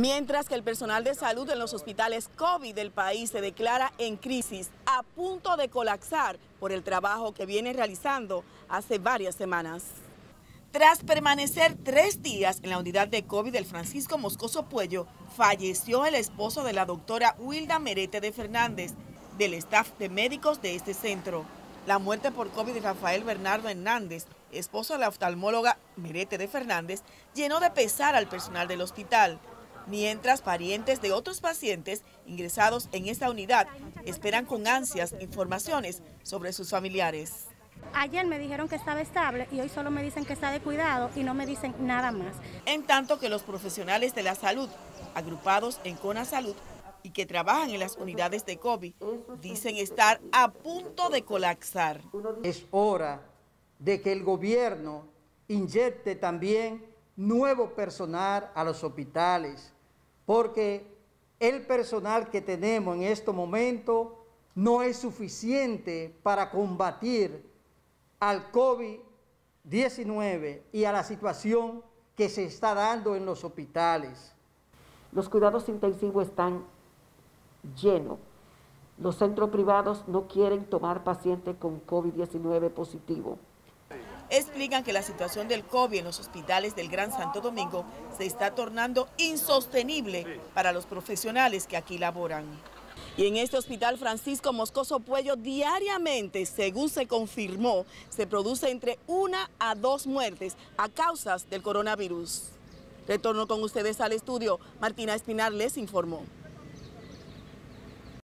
Mientras que el personal de salud en los hospitales COVID del país se declara en crisis, a punto de colapsar por el trabajo que viene realizando hace varias semanas. Tras permanecer tres días en la unidad de COVID del Francisco Moscoso Puello, falleció el esposo de la doctora Wilda Merete de Fernández, del staff de médicos de este centro. La muerte por COVID de Rafael Bernardo Hernández, esposo de la oftalmóloga Merete de Fernández, llenó de pesar al personal del hospital, mientras parientes de otros pacientes ingresados en esta unidad esperan con ansias informaciones sobre sus familiares. Ayer me dijeron que estaba estable y hoy solo me dicen que está de cuidado y no me dicen nada más. En tanto que los profesionales de la salud, agrupados en Cona Salud y que trabajan en las unidades de COVID, dicen estar a punto de colapsar. Es hora de que el gobierno inyecte también nuevo personal a los hospitales, porque el personal que tenemos en este momento no es suficiente para combatir al COVID-19 y a la situación que se está dando en los hospitales. Los cuidados intensivos están llenos. Los centros privados no quieren tomar pacientes con COVID-19 positivo. Explican que la situación del COVID en los hospitales del Gran Santo Domingo se está tornando insostenible para los profesionales que aquí laboran. Y en este hospital Francisco Moscoso Puello diariamente, según se confirmó, se produce entre una a dos muertes a causas del coronavirus. Retorno con ustedes al estudio. Martina Espinar les informó.